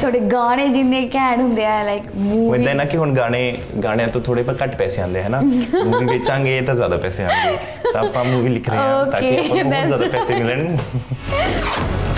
ਤੁਹਾਡੇ ਗਾਣੇ ਜਿੰਨੇ ਘੈਂਟ ਹੁੰਦੇ ਆ ਲਾਈਕ ਉਹ ਮੂਵੀ ਇਦਾਂ ਨਾ ਕਿ ਹੁਣ ਗਾਣੇ ਗਾਣਿਆਂ ਤੋਂ ਥੋੜੇ ਪਰ ਘੱਟ ਪੈਸੇ ਆਉਂਦੇ ਹੈ ਨਾ ਮੂਵੀ ਵੇਚਾਂਗੇ ਤਾਂ ਜ਼ਿਆਦਾ ਪੈਸੇ ਆਣਗੇ ਤਾਂ ਆਪਾਂ ਮੂਵੀ ਲਿਖ ਰਹੇ ਹਾਂ ਤਾਂ ਕਿ ਆਪਾਂ ਨੂੰ ਜ਼ਿਆਦਾ ਪੈਸੇ ਮਿਲਣ।